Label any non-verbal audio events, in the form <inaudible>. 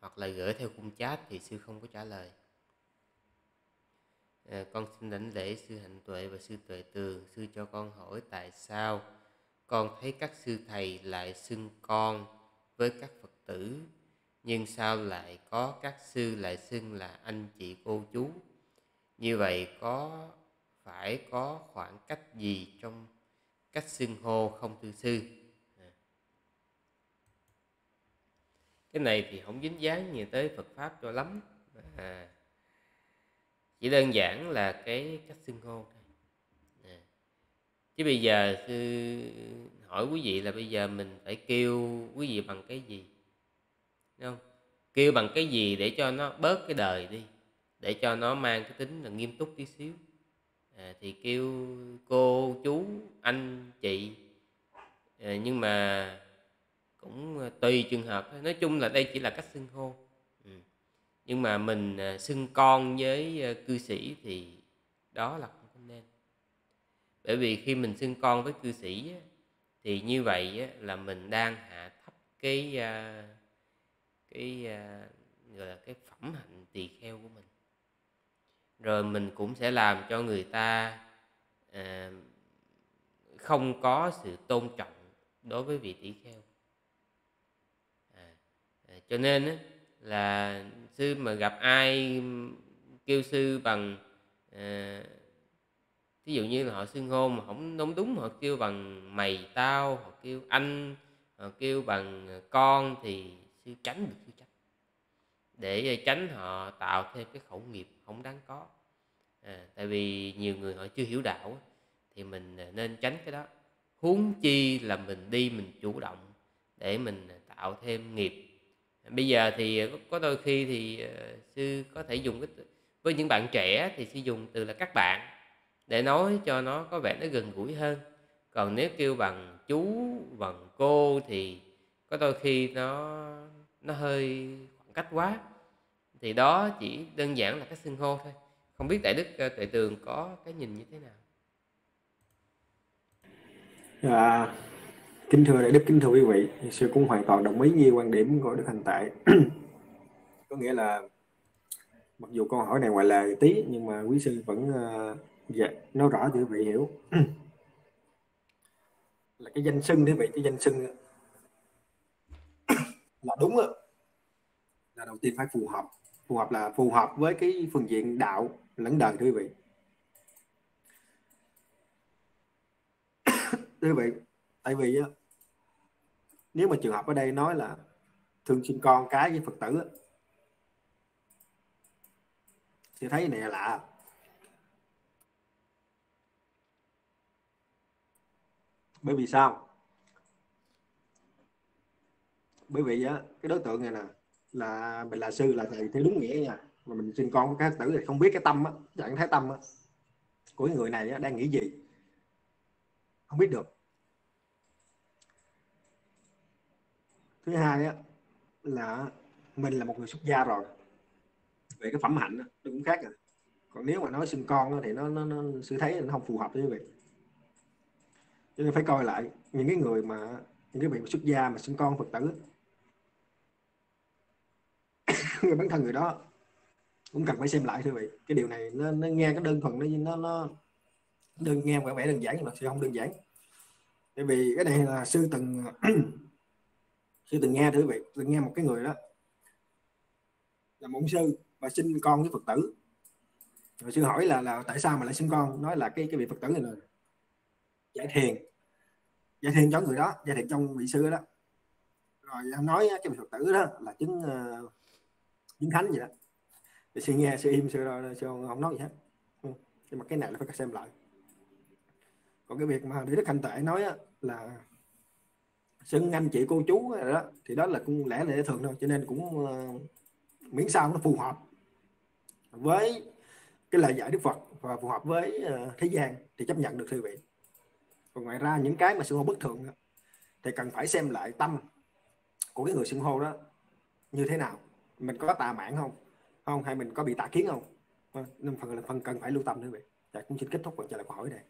hoặc là gửi theo khung chat thì sư không có trả lời. À, con xin đảnh lễ sư hạnh tuệ và sư tuệ tường sư cho con hỏi tại sao con thấy các sư thầy lại xưng con với các phật tử nhưng sao lại có các sư lại xưng là anh chị cô chú? Như vậy có phải có khoảng cách gì trong cách xưng hô không tư sư à cái này thì không dính dáng gì tới Phật pháp cho lắm. À, chỉ đơn giản là cái cách xưng hô thôi. À. chứ bây giờ sư hỏi quý vị là bây giờ mình phải kêu quý vị bằng cái gì? Đúng không? Kêu bằng cái gì để cho nó bớt cái đời đi để cho nó mang cái tính là nghiêm túc tí xíu. À, thì kêu cô chú anh chị. À, nhưng mà cũng tùy trường hợp thôi. Nói chung là đây chỉ là cách xưng hô. Ừ. nhưng mà mình à, xưng con với à, cư sĩ thì đó là không có nên. Bởi vì khi mình xưng con với cư sĩ thì như vậy là mình đang hạ thấp cái cái gọi là cái phẩm hạnh tỳ kheo của mình. Rồi mình cũng sẽ làm cho người ta à, không có sự tôn trọng đối với vị tỷ kheo cho nên là sư mà gặp ai kêu sư bằng ờ, à, ví dụ như là họ xưng hô mà không đúng đúng họ kêu bằng mày tao họ kêu anh họ kêu bằng con thì sư tránh được sư tránh. Để ờ, tránh họ tạo thêm cái khẩu nghiệp không đáng có. À, tại vì nhiều người họ chưa hiểu đạo thì mình nên tránh cái đó. Huống chi là mình đi mình chủ động để mình tạo thêm nghiệp bây giờ thì ờ, có đôi khi thì uh, sư có thể dùng cái với những bạn trẻ thì sư dùng từ là các bạn để nói cho nó có vẻ nó gần gũi hơn. Còn nếu kêu bằng chú bằng cô thì có đôi khi nó nó hơi khoảng cách quá. Thì đó chỉ đơn giản là cái xưng hô thôi. Không biết đại đức tại tuệ tường có cái nhìn như thế nào? À, kính thưa đại đức kính thưa quý vị sư cũng hoàn toàn đồng ý với quan điểm của đức hành tại <clears throat> có nghĩa là mặc dù câu hỏi này ngoài lời tí nhưng mà quý sư vẫn uh, dạ, nói rõ cho quý vị hiểu. <clears throat> Là cái danh xưng thưa vị cái danh xưng <clears throat> là đúng đó. là đầu tiên phải phù hợp. Phù hợp là phù hợp với cái phương diện đạo lẫn đời quý vị. Quý vị tại vì á, nếu mà trường hợp ở đây nói là thương sinh con cái với phật tử thì thấy này lạ. Bởi vì sao? Bởi vì á, cái đối tượng này nè là mình là sư là thầy thấy đúng nghĩa nha. Mà mình sinh con cái các tử thì không biết cái tâm á trạng thái tâm á của người này á, đang nghĩ gì? Không biết được. Thứ hai á là mình là một người xuất gia rồi. Về cái phẩm hạnh đó, nó cũng khác rồi. Còn nếu mà nói sinh con đó, thì nó nó, nó sự thấy nó không phù hợp với quý vị. Cho nên phải coi lại những cái người mà những cái vị xuất gia mà sinh con phật tử. <coughs> Người bản thân người đó cũng cần phải xem lại thưa vị. Cái điều này nó, nó nghe cái đơn thuần nó nó nó đơn nghe vẻ vẻ đơn giản nhưng mà sẽ không đơn giản. Bởi vì cái này là sư từng sư từng nghe thưa vị từng nghe một cái người đó là mộng sư và sinh con với phật tử. Rồi sư hỏi là là tại sao mà lại sinh con? Nói là cái cái vị phật tử này là giải thiền. Giải thiền cho người đó giải thiền trong vị sư đó. Rồi nói cái vị phật tử đó là chứng uh, chứng thánh vậy đó. Thì sư nghe sư im sư, sư không nói gì hết. Ừ, nhưng mà cái này là phải xem lại. Còn cái việc mà đức hành tệ nói là xưng anh chị cô chú rồi đó thì đó là cũng lẽ lẽ thường thôi cho nên cũng uh, miễn sao nó phù hợp với cái lời dạy đức phật và phù hợp với uh, thế gian thì chấp nhận được thưa vị còn ngoài ra những cái mà xưng hô bất thường đó, thì cần phải xem lại tâm của cái người xưng hô đó như thế nào. Mình có tà mạng không? Không hay mình có bị tà kiến không? Vâng, nên phần là phần cần phải lưu tâm nữa vậy dạ cũng xin kết thúc phần trả lời câu hỏi này.